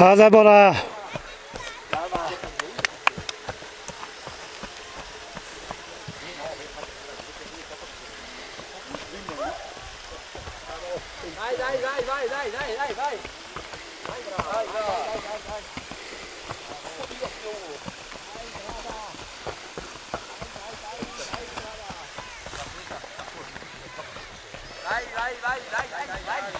Ja, det är bara... Nej, nej, nej, nej, nej, nej, nej,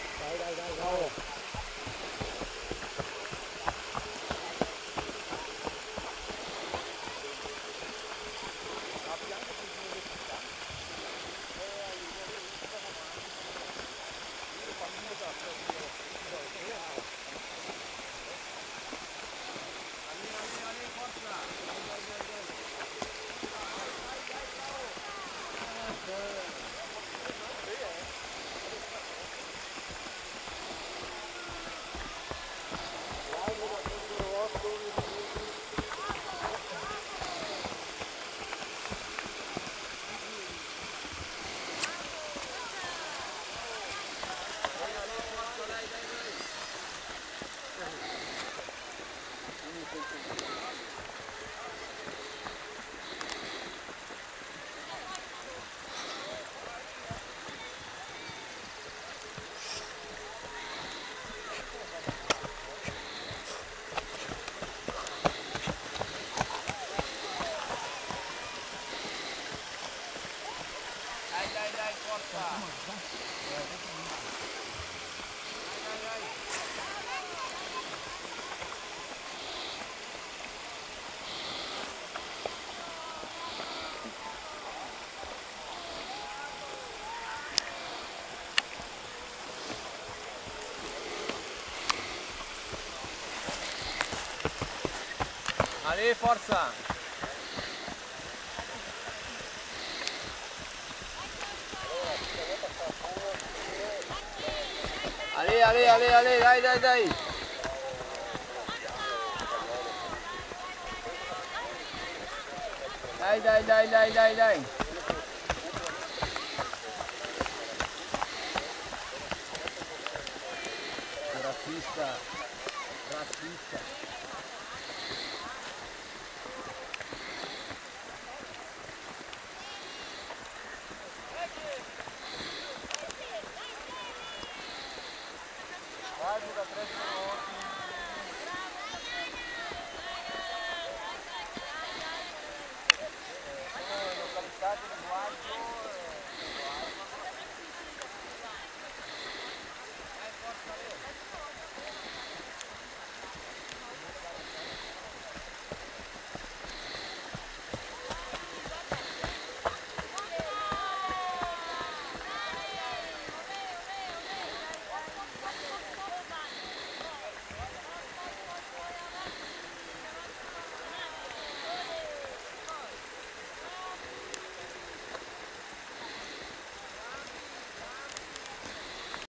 Allez, forza. allez, allez, allez, allez, allez, allez, allez. Đây, đây, đây, đây, đây, đây. 감사합니다. 그래서...